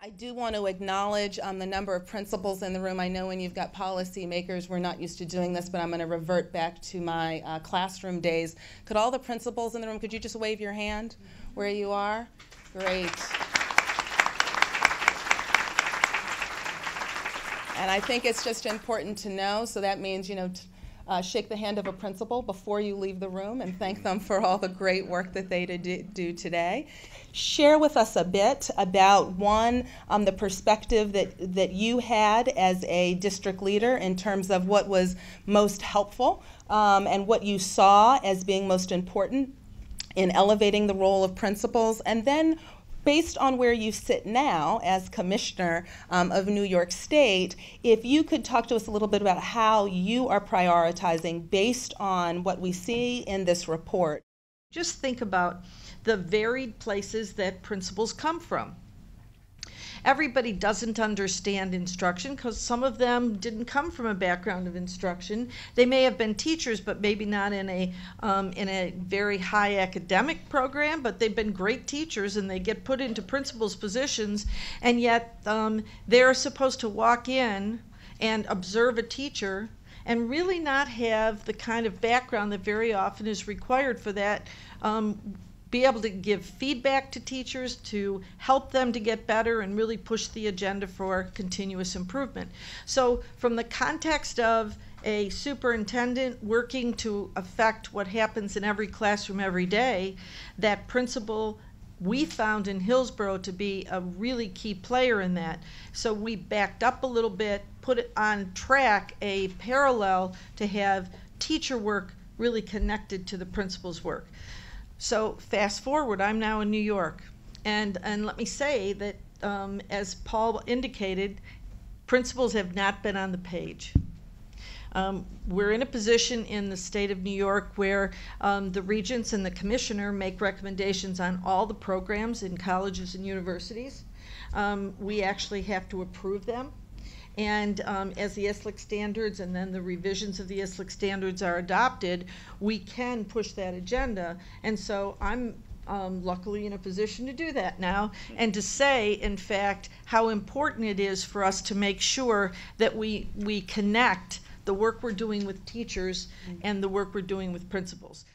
I do want to acknowledge um, the number of principals in the room. I know when you've got policymakers, we're not used to doing this, but I'm going to revert back to my uh, classroom days. Could all the principals in the room, could you just wave your hand where you are? Great. And I think it's just important to know, so that means, you know, uh, shake the hand of a principal before you leave the room and thank them for all the great work that they did do today. Share with us a bit about one, um, the perspective that, that you had as a district leader in terms of what was most helpful um, and what you saw as being most important in elevating the role of principals, and then based on where you sit now as commissioner um, of New York State, if you could talk to us a little bit about how you are prioritizing based on what we see in this report. Just think about the varied places that principals come from everybody doesn't understand instruction because some of them didn't come from a background of instruction. They may have been teachers, but maybe not in a um, in a very high academic program. But they've been great teachers, and they get put into principals positions, and yet um, they're supposed to walk in and observe a teacher and really not have the kind of background that very often is required for that um, be able to give feedback to teachers to help them to get better and really push the agenda for continuous improvement. So, from the context of a superintendent working to affect what happens in every classroom every day, that principal we found in Hillsborough to be a really key player in that. So we backed up a little bit, put it on track a parallel to have teacher work really connected to the principal's work. So fast forward, I'm now in New York, and and let me say that um, as Paul indicated, principals have not been on the page. Um, we're in a position in the state of New York where um, the regents and the commissioner make recommendations on all the programs in colleges and universities. Um, we actually have to approve them. And um, as the ISLLC standards and then the revisions of the ISLLC standards are adopted, we can push that agenda. And so I'm um, luckily in a position to do that now and to say, in fact, how important it is for us to make sure that we, we connect the work we're doing with teachers and the work we're doing with principals.